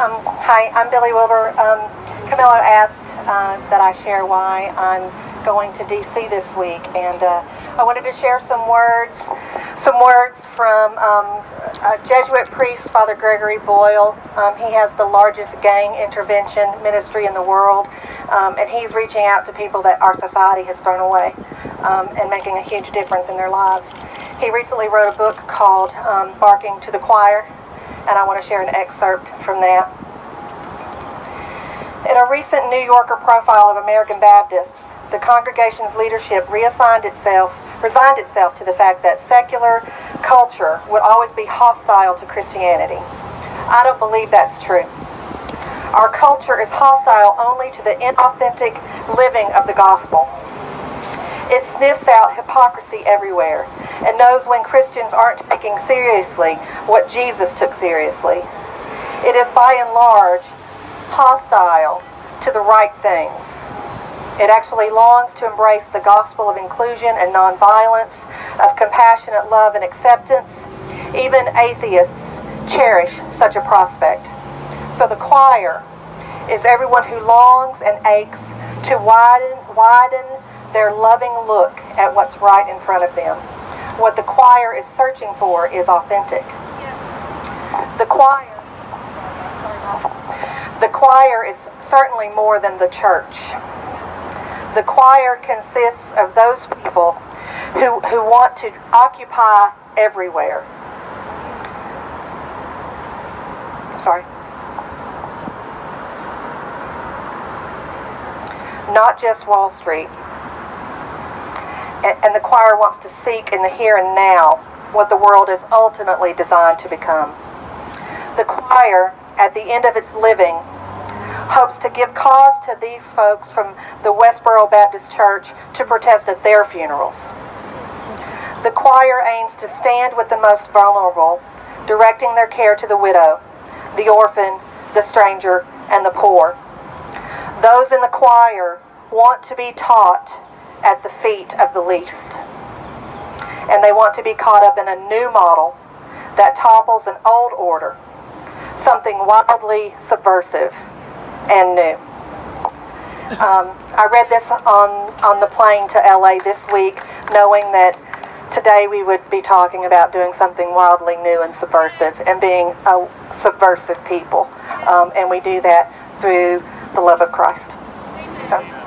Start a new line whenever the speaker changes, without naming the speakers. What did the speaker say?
Um, hi, I'm Billy Wilbur. Um, Camilo asked uh, that I share why I'm going to DC this week, and uh, I wanted to share some words, some words from um, a Jesuit priest, Father Gregory Boyle. Um, he has the largest gang intervention ministry in the world, um, and he's reaching out to people that our society has thrown away um, and making a huge difference in their lives. He recently wrote a book called Barking to the Choir, and I want to share an excerpt from that. In a recent New Yorker profile of American Baptists, the congregation's leadership reassigned itself, resigned itself to the fact that secular culture would always be hostile to Christianity. I don't believe that's true. Our culture is hostile only to the inauthentic living of the gospel. It sniffs out hypocrisy everywhere and knows when Christians aren't taking seriously what Jesus took seriously. It is by and large hostile to the right things. It actually longs to embrace the gospel of inclusion and nonviolence, of compassionate love and acceptance. Even atheists cherish such a prospect. So the choir is everyone who longs and aches to widen, widen their loving look at what's right in front of them. What the choir is searching for is authentic. The choir the choir is certainly more than the church. The choir consists of those people who, who want to occupy everywhere. Sorry. Not just Wall Street. And, the choir wants to seek in the here and now what the world is ultimately designed to become. The choir at the end of its living, hopes to give cause to these folks from the Westboro Baptist Church to protest at their funerals. The choir aims to stand with the most vulnerable, directing their care to the widow, the orphan, the stranger, and the poor. Those in the choir want to be taught at the feet of the least. And they want to be caught up in a new model that topples an old order something wildly subversive and new. Um, I read this on, on the plane to LA this week, knowing that today we would be talking about doing something wildly new and subversive and being a subversive people. Um, and we do that through the love of Christ. So.